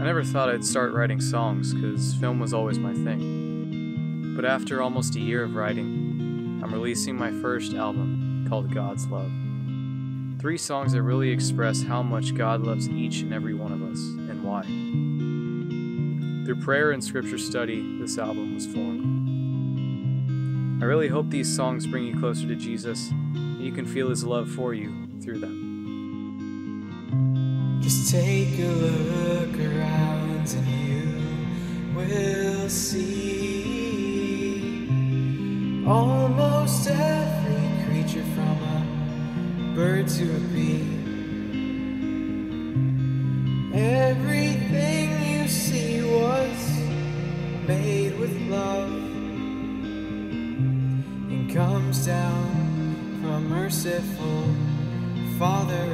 I never thought I'd start writing songs because film was always my thing. But after almost a year of writing, I'm releasing my first album called God's Love. Three songs that really express how much God loves each and every one of us and why. Through prayer and scripture study, this album was formed. I really hope these songs bring you closer to Jesus and you can feel his love for you through them. Just take a look and you will see almost every creature from a bird to a bee. Everything you see was made with love and comes down from merciful Father.